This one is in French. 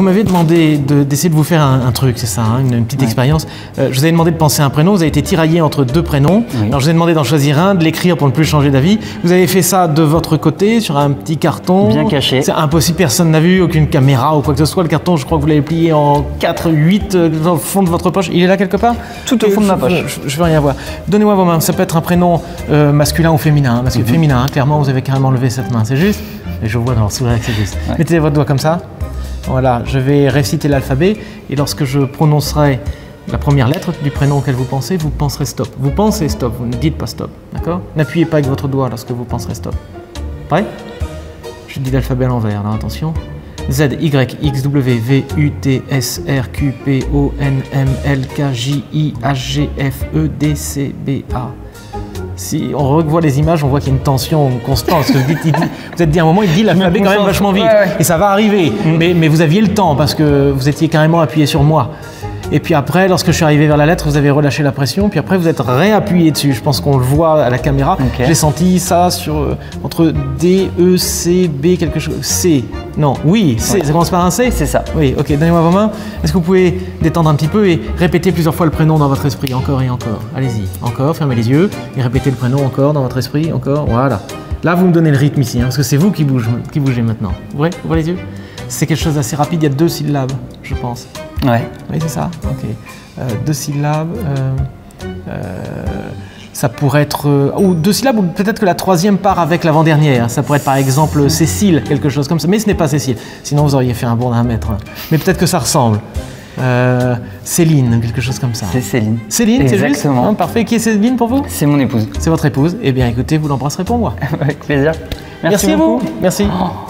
vous m'avez demandé de- d'essayer de, vous faire un, un truc, c'est ça, hein, une, une petite expérience. Euh, je vous avais demandé de penser à un prénom, vous avez été tiraillé entre deux prénoms. Oui. Alors je vous ai demandé d'en choisir un, de l'écrire pour ne plus changer d'avis. Vous avez fait ça de votre côté, sur un petit carton. Bien caché. C'est impossible, personne n'a vu, aucune caméra ou quoi que ce soit. Le carton, je crois que vous l'avez plié en 4, 8 euh, dans le fond de votre poche. Il est là quelque part? Tout au fond de ma poche. Je, je veux rien voir. Donnez-moi vos mains, ça peut être un prénom euh, masculin ou féminin. hein, Parce Mhm. féminin, hein, clairement, vous avez carrément levé cette main, c'est juste Et je vois dans leur sourire que c'est juste. Ouais. Mettez votre doigt comme ça. Voilà, je vais réciter l'alphabet et lorsque je prononcerai la première lettre du prénom auquel vous pensez, vous penserez stop. Vous pensez stop, vous ne dites pas stop, d'accord? N'appuyez pas avec votre doigt lorsque vous penserez stop. Prêt? Je dis l'alphabet à l'envers, alors attention. Z, Y, X, W, V, U, T, S, R, Q, P, O, N, M, L, K, J, I, H, G, F, E, D, C, B, A. Si on revoit les images, on voit qu'il y a une tension constante. Parce que vous, dites, il dit- vous êtes dit à un moment, il dit l'alphabet quand même vachement vite. Ouais, ouais. Et ça va arriver. Mais, mais vous aviez le temps parce que vous étiez carrément appuyé sur moi. Et puis après, lorsque je suis arrivé vers la lettre, vous avez relâché la pression. Puis après, vous êtes réappuyé dessus. Je pense qu'on le voit à la caméra. J'ai senti ça sur euh, entre D, E, C, B, quelque chose. C. Non, oui. Ouais. Ça commence par un C C'est ça. Oui, ok, donnez-moi vos mains. Est-ce que vous pouvez détendre un petit peu et répéter plusieurs fois le prénom dans votre esprit Encore et encore? Allez-y, encore, fermez les yeux et répétez le prénom encore dans votre esprit, encore, voilà. Là, vous me donnez le rythme ici, hein, parce que c'est vous qui, bouge, qui bougez maintenant. Vous voyez Ouvrez les yeux C'est quelque chose d'assez rapide, il y a deux syllabes, je pense. Ouais. Oui, c'est ça Ok. Euh, deux syllabes. euh, euh, ça pourrait être. euh, ou deux syllabes, ou peut-être que la troisième part avec l'avant-dernière. Ça pourrait être par exemple Cécile, quelque chose comme ça. Mais ce n'est pas Cécile. Sinon, vous auriez fait un bond d'un mètre. Mais peut-être que ça ressemble. Euh, Céline, quelque chose comme ça. C'est Céline. Céline, c'est juste Exactement. Hein, Parfait. Qui est Céline pour vous? C'est mon épouse. C'est votre épouse. Eh bien, écoutez, vous l'embrasserez pour moi. Avec plaisir. Merci, à beaucoup. vous. Merci. Oh.